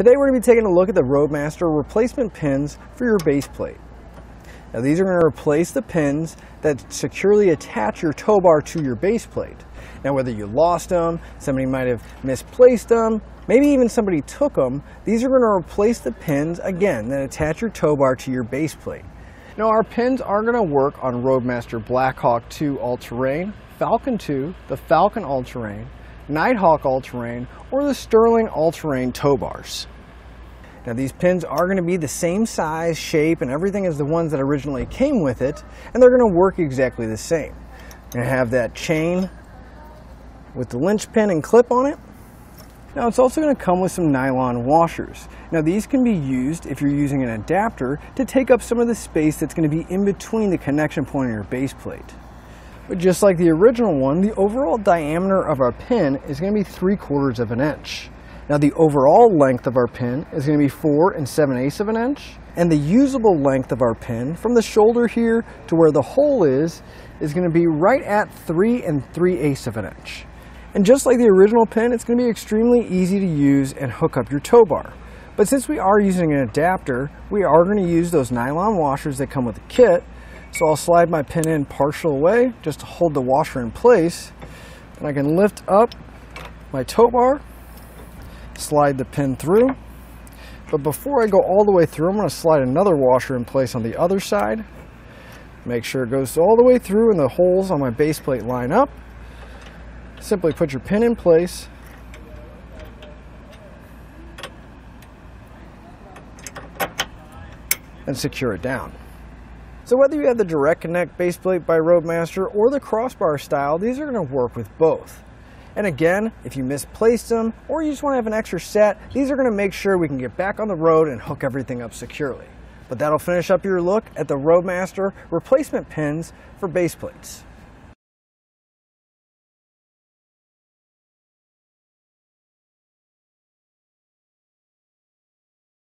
Today we're going to be taking a look at the Roadmaster replacement pins for your base plate. Now these are going to replace the pins that securely attach your tow bar to your base plate. Now whether you lost them, somebody might have misplaced them, maybe even somebody took them, these are going to replace the pins again that attach your tow bar to your base plate. Now our pins are going to work on Roadmaster Blackhawk 2 All-Terrain, Falcon 2, the Falcon All-Terrain, Nighthawk All-Terrain, or the Sterling All-Terrain tow bars. Now these pins are going to be the same size, shape, and everything as the ones that originally came with it, and they're going to work exactly the same. You're going to have that chain with the linch pin and clip on it. Now it's also going to come with some nylon washers. Now these can be used if you're using an adapter to take up some of the space that's going to be in between the connection point and your base plate. But just like the original one, the overall diameter of our pin is going to be 3 quarters of an inch. Now the overall length of our pin is going to be 4 and 7 eighths of an inch. And the usable length of our pin from the shoulder here to where the hole is, is going to be right at 3 and 3 eighths of an inch. And just like the original pin, it's going to be extremely easy to use and hook up your tow bar. But since we are using an adapter, we are going to use those nylon washers that come with the kit so I'll slide my pin in partial way just to hold the washer in place. And I can lift up my tow bar, slide the pin through. But before I go all the way through, I'm going to slide another washer in place on the other side. Make sure it goes all the way through and the holes on my base plate line up. Simply put your pin in place. And secure it down. So whether you have the direct connect base plate by Roadmaster or the crossbar style, these are going to work with both. And again, if you misplaced them or you just want to have an extra set, these are going to make sure we can get back on the road and hook everything up securely. But that'll finish up your look at the Roadmaster replacement pins for base plates.